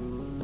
Mm-hmm.